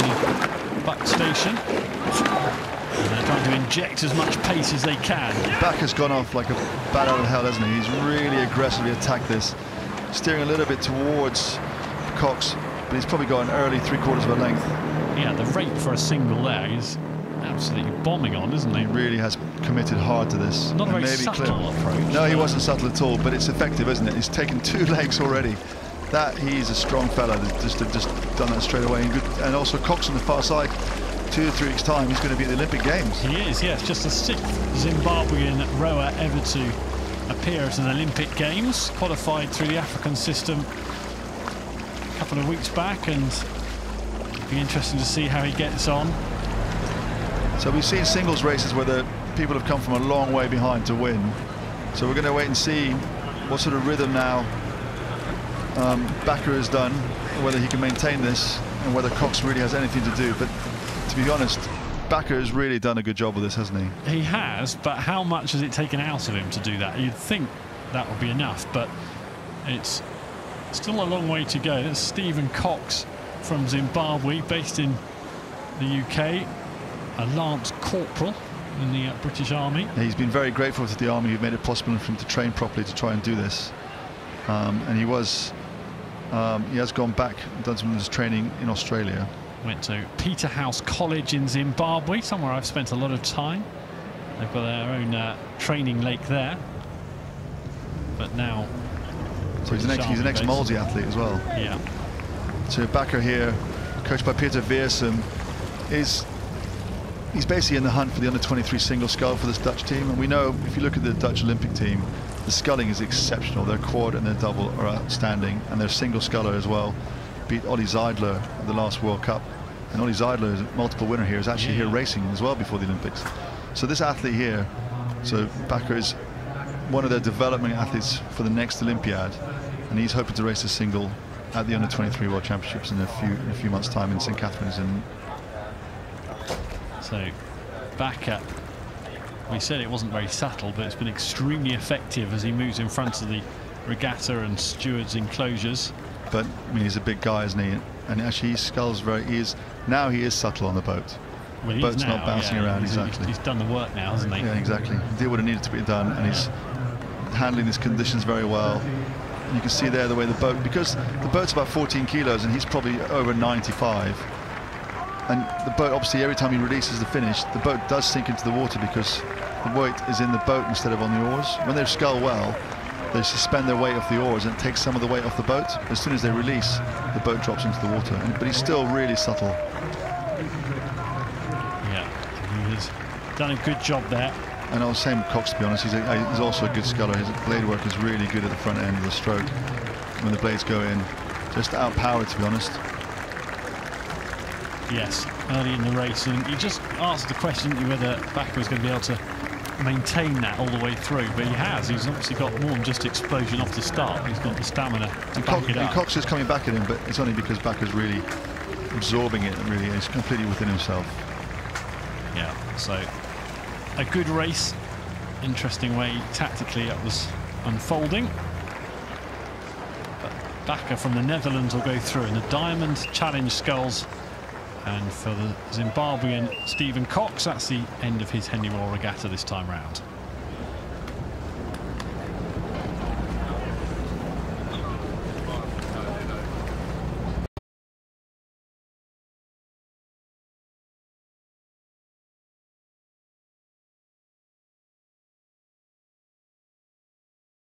from the buck station. And they're trying to inject as much pace as they can. Bakker has gone off like a bat out of hell, hasn't he? He's really aggressively attacked this, steering a little bit towards Cox, but he's probably got an early three quarters of a length. Yeah, the rate for a single there is absolutely bombing on, isn't he? He really has committed hard to this. Not a very subtle approach. No, he wasn't subtle at all, but it's effective, isn't it? He's taken two legs already. That he's a strong fella. Just just done that straight away. And, good, and also Cox on the far side. Two or three weeks' time, he's going to be at the Olympic Games. He is, yes. Just the sixth Zimbabwean rower ever to appear at an Olympic Games. Qualified through the African system a couple of weeks back, and it'll be interesting to see how he gets on. So we've seen singles races where the people have come from a long way behind to win. So we're going to wait and see what sort of rhythm now um, Bakker has done, whether he can maintain this and whether Cox really has anything to do. But to be honest, Bakker has really done a good job with this, hasn't he? He has, but how much has it taken out of him to do that? You'd think that would be enough, but it's still a long way to go. That's Stephen Cox from Zimbabwe, based in the UK, a Lance Corporal in the uh, British Army. He's been very grateful to the Army who've made it possible for him to train properly to try and do this. Um, and he was, um, he has gone back and done some of his training in Australia. Went to Peterhouse College in Zimbabwe, somewhere I've spent a lot of time. They've got their own uh, training lake there. But now... So he's an, ex, he's an ex-Molesey athlete as well. Yeah. So Bakker here, coached by Peter Veersum, is he's basically in the hunt for the under-23 single scull for this Dutch team. And we know, if you look at the Dutch Olympic team, the sculling is exceptional. Their quad and their double are outstanding, and their single sculler as well. Beat Ollie Zeidler at the last World Cup. And Ollie Zeidler is a multiple winner here, is actually yeah. here racing as well before the Olympics. So this athlete here, so Bakker is one of their development athletes for the next Olympiad, and he's hoping to race a single at the under-23 World Championships in a few in a few months' time in St Catharines. And so back up. we said it wasn't very subtle, but it's been extremely effective as he moves in front of the regatta and stewards enclosures. But I mean, he's a big guy, isn't he? And actually, he sculls very. He is now. He is subtle on the boat. Well, the boat's now, not bouncing yeah, around he's, exactly. He's done the work now, hasn't he? Yeah, exactly. He did what it needed to be done, and he's handling these conditions very well. And you can see there the way the boat, because the boat's about 14 kilos, and he's probably over 95 and the boat obviously every time he releases the finish the boat does sink into the water because the weight is in the boat instead of on the oars. When they scull well they suspend their weight off the oars and it takes some of the weight off the boat. As soon as they release the boat drops into the water. But he's still really subtle. Yeah he has done a good job there. And I was saying Cox to be honest he's, a, he's also a good sculler. His blade work is really good at the front end of the stroke. When the blades go in just outpowered to be honest Yes, early in the race, and you just asked the question whether Bakker was going to be able to maintain that all the way through, but he has. He's obviously got more than just explosion off the start. He's got the stamina to and back Co it up. And Cox is coming back at him, but it's only because Bakker's really absorbing it. Really, he's completely within himself. Yeah. So a good race. Interesting way tactically it was unfolding. But Bakker from the Netherlands will go through, and the Diamond Challenge sculls and for the Zimbabwean Stephen Cox, that's the end of his Henley Royal regatta this time round.